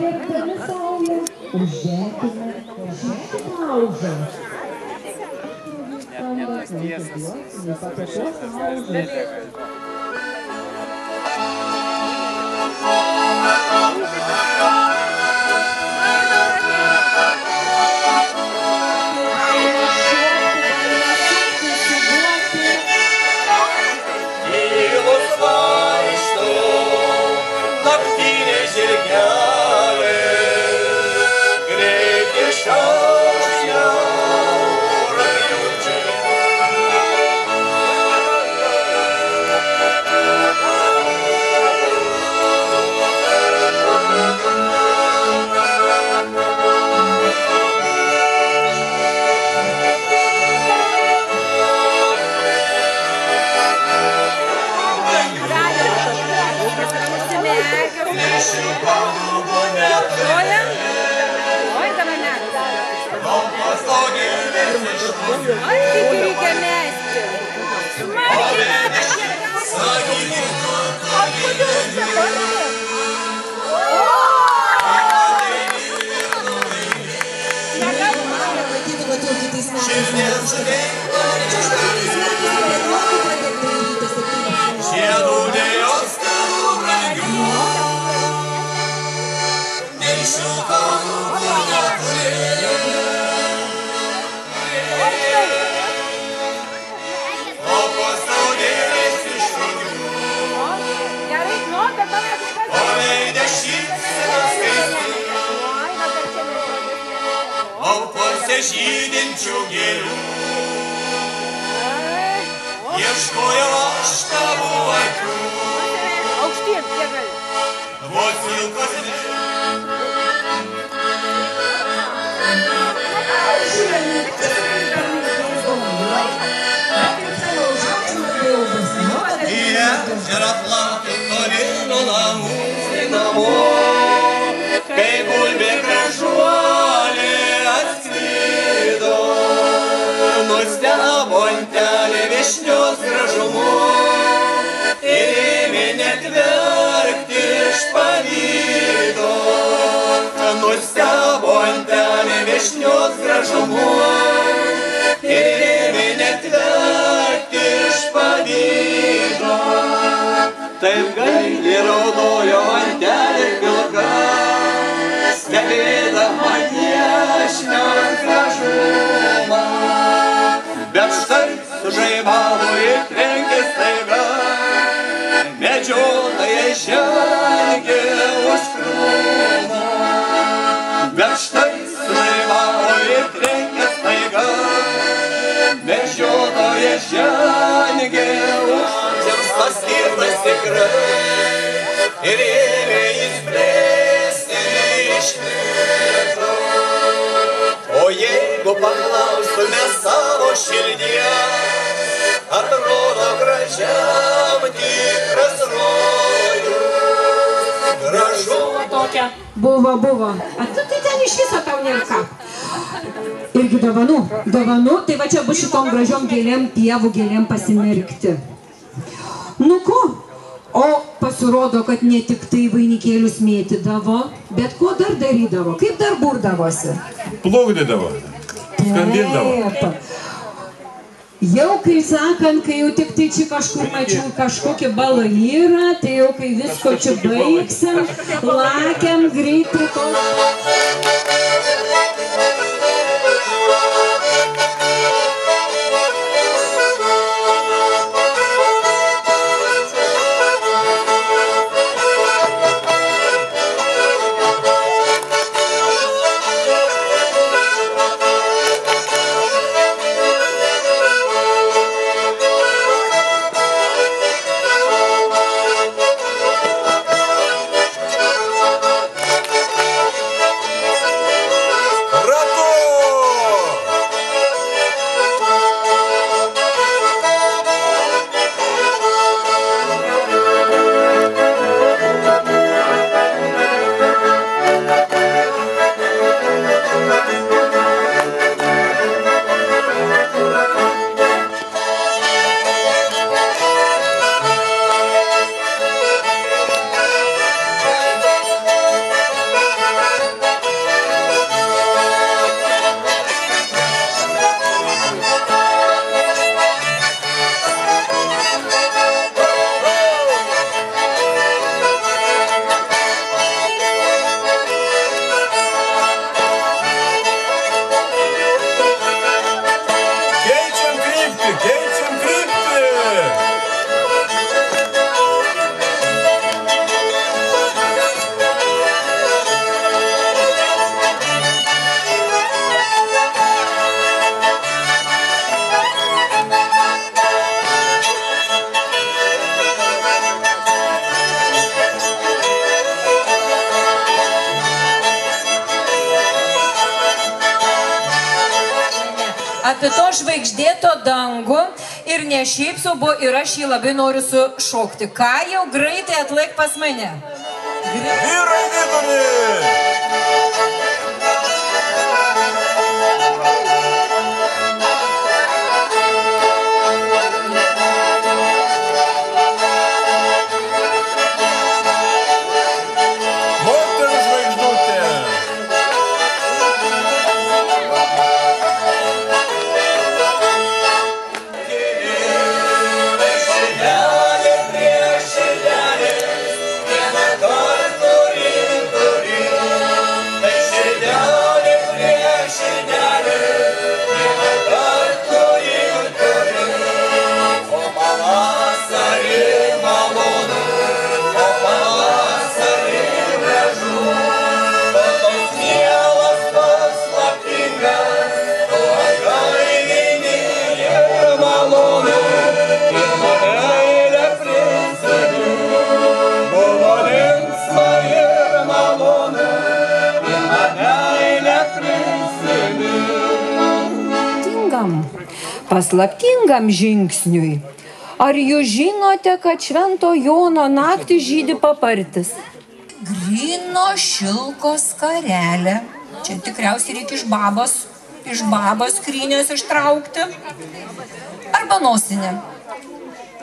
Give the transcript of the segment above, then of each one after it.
Taigi pagerbdami saulę, užženkime šitą laužą. Tylus Thank you. Escolhas da boa cruz. Agostinho, que é velho. Vou te fazer. Yeah, and I've viešnios gražumu ir ėmė net verkti iš pavydo. Nustebo antelė viešnios gražumu ir ėmė net verkti iš pavydo. Taip gailiai raudojo antelė pilka, stebėdama viešnią štai sužaibavo ir trenkė staiga, medžiotojai žengė už krūmą. Bet štai sužaibavo ir trenkė staiga, medžiotojai žengė už Džiaugsmas skirtas tikrai ir ėmė jis plėsti iš lėto. O jeigu paklaustume savo širdies, atrodo gražiam tikras rojus. Gražu tokia. Buvo, buvo. A tu tai ten iš viso tau nėra ką. Irgi dovanų. Dovanų, tai va čia bus šitom gražiom gėlėm, pievų gėlėm pasimerkti. Nu ko, O pasirodo, kad ne tik tai vainikėlius mėtydavo, bet ko dar darydavo, kaip dar burdavosi. Plukdydavo. Skandindavo. Taip. Jau kai sakant, kai jau tik tai čia kažkur mačiau kažkokį balyrą, tai jau kai visko čia baigsim, lakiam greitai to. Apie to žvaigždėto dangų ir ne šiaip sau buvo ir aš jį labai noriu sušokti. Ką jau greitai atlaik pas mane? Vyrai vidurį! Moterų paslaptingam žingsniui. Ar jūs žinote, kad Švento Jono naktį žydi papartis? Grino šilko skarelė. Čia tikriausiai reikia iš babos, iš babos skrynės ištraukti. Arba nosinė.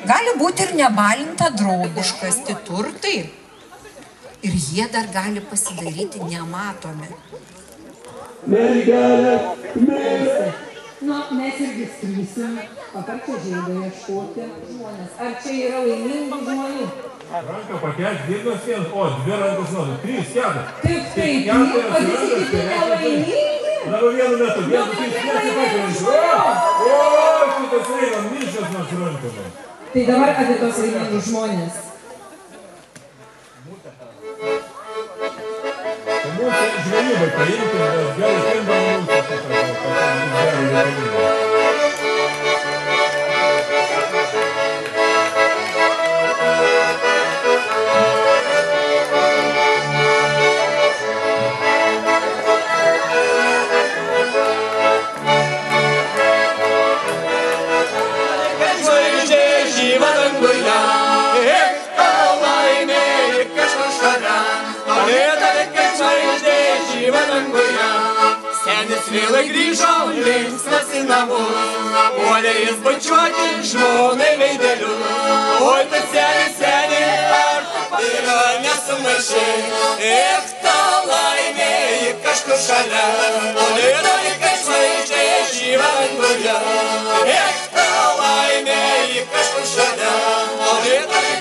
Gali būti ir nebalinta draugiškas turtai. Ir jie dar gali pasidaryti nematomi. Nu, mes irgi skrysim, pakarčia žaidą ieškoti žmonės. Ar čia yra laimingų žmonių? Ranką pakelti, vienas vienas, o dvi rankas nuodu, trys, keturios. Kaip tai, keturios o visi kiti nelaimingi? Dabar vienu metu, vienu Nu, tai keturios, nelaimingi O, o, šitas eina, milžias nors rankomis. Tai dabar apie tos laimingus žmonės. Tai mūsų žvejybai paimti, nes gali skamba mūsų šitą, kad gali reikalinga. свілих грішом ліс на сінаву, на полі із бочоті жмуни йделю. Ой, ти сяні, сяні, арфа, м'ясо миші, ех, та лайне, і кашку шаля, вони долі кашличе, жіва вендуля, ех, та лайне, і кашку шаля, вони долі